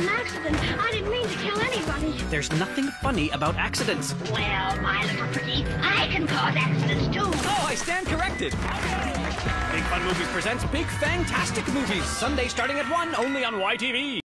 an accident. I didn't mean to kill anybody. There's nothing funny about accidents. Well, my little pretty, I can cause accidents too. Oh, I stand corrected. Big Fun Movies presents Big Fangtastic Movies, Sunday starting at 1, only on YTV.